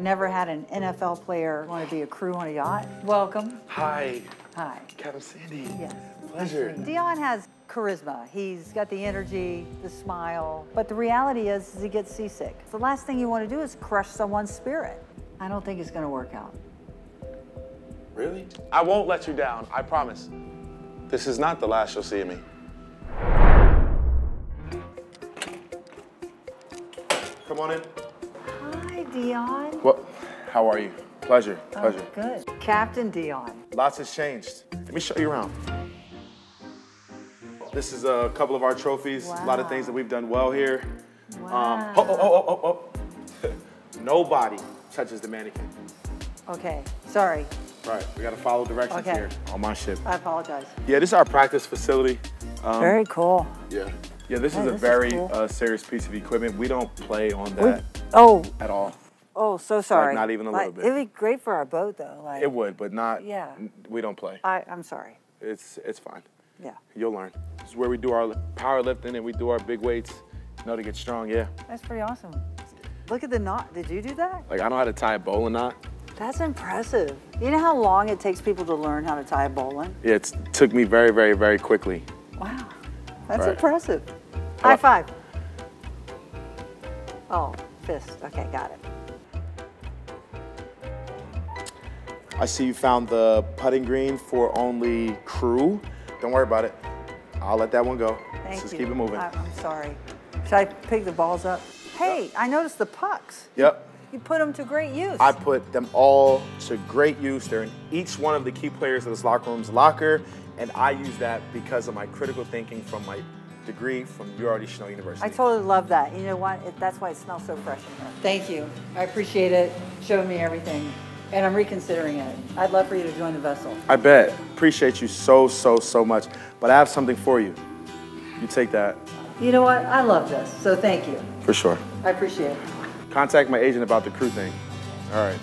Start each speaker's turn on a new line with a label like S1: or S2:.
S1: never had an NFL player want to be a crew on a yacht. Welcome.
S2: Hi,
S1: Hi.
S2: Captain Sandy.
S1: Yes.
S2: Pleasure.
S1: Dion has charisma. He's got the energy, the smile. But the reality is, is he gets seasick. The last thing you want to do is crush someone's spirit. I don't think it's going to work out.
S2: Really? I won't let you down, I promise. This is not the last you'll see of me. Come on in.
S1: Hi, Dion.
S2: Well, how are you? Pleasure,
S1: Oh,
S2: pleasure.
S1: good. Captain Dion.
S2: Lots has changed. Let me show you around. This is a couple of our trophies, a lot of things that we've done well here.
S1: Wow.
S2: Um, oh, oh, oh, oh, oh, oh. Nobody touches the mannequin.
S1: Okay, sorry.
S2: Right, we gotta follow directions
S1: Okay.
S2: here on my ship.
S1: I apologize.
S2: Yeah, this is our practice facility. Um,
S1: Very cool.
S2: Yeah. Yeah, this is a
S1: this is
S2: very
S1: cool.
S2: uh, serious piece of equipment. We don't play on
S1: We-
S2: that
S1: oh,
S2: at all.
S1: oh, so sorry.
S2: not even a little bit.
S1: It'd be great for our boat, though. Like,
S2: It would, but not.
S1: Yeah.
S2: We don't play.
S1: I, I'm sorry.
S2: It's it's fine.
S1: Yeah,
S2: You'll learn. This is where we do our power lifting and we do our big weights. You know to get strong. Yeah.
S1: that's pretty awesome. Look at the knot. Did you do that?
S2: Like I know how to tie a bowline knot.
S1: That's impressive. You know how long it takes people to learn how to tie a bowline?
S2: Yeah, it took me very, very, very quickly.
S1: Wow, that's
S2: Right.
S1: impressive. High five. Oh, fist. Okay, got it.
S2: I see you found the putting green for only crew. Don't worry about it. I'll let that one go.
S1: Thank
S2: Let's just
S1: you.
S2: keep it moving.
S1: I, I'm sorry. Should I pick the balls up? Hey, I noticed the pucks.
S2: Yep.
S1: You put them to great use.
S2: I put them all to great use. They're in each one of the key players of this locker room's locker, and I use that because of my critical thinking from my degree from URD Chanel University.
S1: I totally love that. You know what? It, that's why it smells so fresh in here. Thank you. I appreciate it. Showing me everything. And I'm reconsidering it. I'd love for you to join the vessel.
S2: I bet. Appreciate you so, so, so much. But I have something for you. You take that
S1: You know what? I love this. So thank you.
S2: for sure.
S1: I appreciate it.
S2: Contact my agent about the crew thing. All right.